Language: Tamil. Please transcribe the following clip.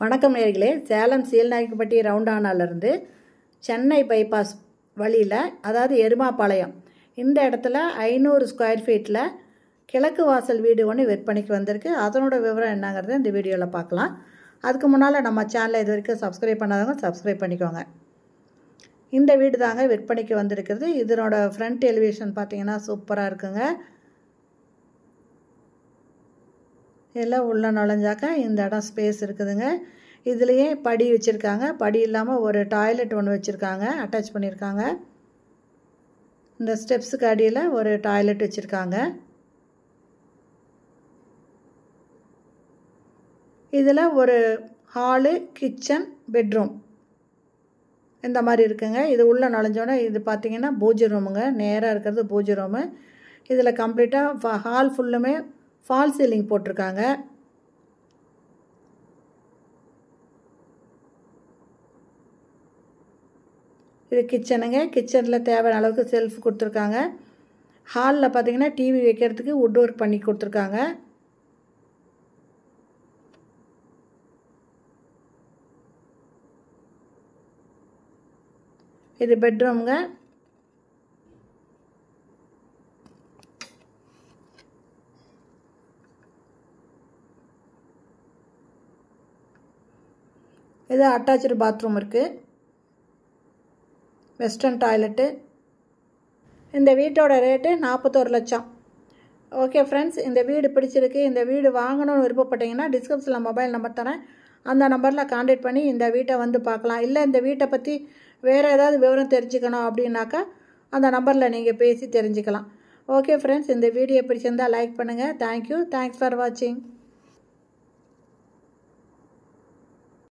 வணக்கம் நேர்களே சேலம் சீல்நாயக்கப்பட்டி ரவுண்டானாலேருந்து சென்னை பைபாஸ் வழியில் அதாவது எருமாபாளையம். இந்த இடத்துல ஐநூறு ஸ்கொயர் ஃபீட்டில் கிழக்கு வாசல் வீடு ஒன்று விற்பனைக்கு வந்திருக்கு. அதனோட விவரம் என்னங்கிறத இந்த வீடியோவில் பார்க்கலாம். அதுக்கு முன்னால் நம்ம சேனலை இது வரைக்கும் சப்ஸ்கிரைப் பண்ணாதவங்க சப்ஸ்கிரைப் பண்ணிக்கோங்க. இந்த வீடு தாங்க விற்பனைக்கு வந்திருக்கிறது. இதனோட ஃப்ரண்ட் எலிவேஷன் பார்த்திங்கன்னா சூப்பராக இருக்குங்க. எல்லாம் உள்ளே நுழைஞ்சாக்கா இந்த இடம் ஸ்பேஸ் இருக்குதுங்க. இதுலேயே படி வச்சுருக்காங்க. படி இல்லாமல் ஒரு டாய்லெட் ஒன்று வச்சுருக்காங்க. அட்டாச் பண்ணியிருக்காங்க இந்த ஸ்டெப்ஸுக்கு அடியில் ஒரு டாய்லெட் வச்சுருக்காங்க. இதில் ஒரு ஹாலு கிச்சன் பெட்ரூம் இந்த மாதிரி இருக்குங்க. இது உள்ளே நுழைஞ்சோன்னே இது பார்த்திங்கன்னா பூஜை ரூமுங்க நேராக இருக்கிறது பூஜை ரூமு இதில் கம்ப்ளீட்டாக ஹால் ஃபுல்லுமே ஃபால் சீலிங் போட்டிருக்காங்க. இது கிச்சனுங்க கிச்சனில் தேவையான அளவுக்கு செல்ஃப் கொடுத்துருக்காங்க. ஹாலில் பார்த்தீங்கன்னா டிவி வைக்கிறதுக்கு வுட் ஒர்க் பண்ணி கொடுத்துருக்காங்க. இது பெட்ரூம்ங்க இது அட்டாச்சு பாத்ரூம் இருக்குது வெஸ்டர்ன் டாய்லெட்டு இந்த வீட்டோட ரேட்டு நாற்பத்தோரு லட்சம். ஓகே ஃப்ரெண்ட்ஸ் இந்த வீடு பிடிச்சிருக்கு. இந்த வீடு வாங்கணும்னு விருப்பப்பட்டீங்கன்னா டிஸ்கிரிப்ஷனில் மொபைல் நம்பர் தரேன். அந்த நம்பரில் காண்டாக்ட் பண்ணி இந்த வீட்டை வந்து பார்க்கலாம். இல்லை இந்த வீட்டை பற்றி வேறு ஏதாவது விவரம் தெரிஞ்சுக்கணும் அப்படின்னாக்கா அந்த நம்பரில் நீங்கள் பேசி தெரிஞ்சுக்கலாம். ஓகே ஃப்ரெண்ட்ஸ் இந்த வீடியோ பிடிச்சிருந்தால் லைக் பண்ணுங்கள் தேங்க்யூ தேங்க்ஸ் ஃபார் வாட்சிங்